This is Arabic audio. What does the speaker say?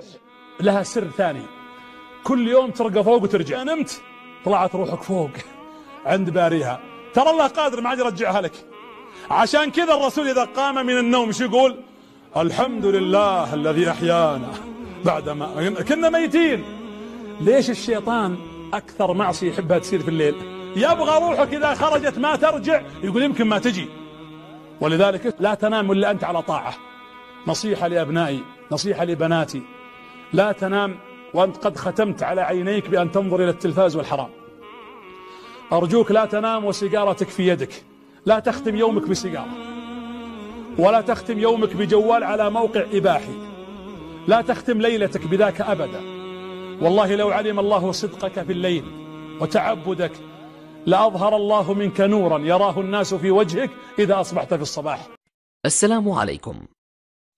الروح لها سر ثاني. كل يوم ترقى فوق وترجع. نمت طلعت روحك فوق عند باريها. ترى الله قادر ما عاد يرجعها لك. عشان كذا الرسول إذا قام من النوم شو يقول؟ الحمد لله الذي أحيانا بعدما كنا ميتين. ليش الشيطان أكثر معصية يحبها تصير في الليل؟ يبغى روحك إذا خرجت ما ترجع يقول يمكن ما تجي. ولذلك لا تنام إلا أنت على طاعة. نصيحة لأبنائي نصيحة لبناتي. لا تنام وأنت قد ختمت على عينيك بأن تنظر إلى التلفاز والحرام. أرجوك لا تنام وسيجارتك في يدك. لا تختم يومك بسيجارة. ولا تختم يومك بجوال على موقع إباحي. لا تختم ليلتك بذاك أبدا. والله لو علم الله صدقك في الليل وتعبدك لأظهر الله منك نورا يراه الناس في وجهك إذا أصبحت في الصباح. السلام عليكم.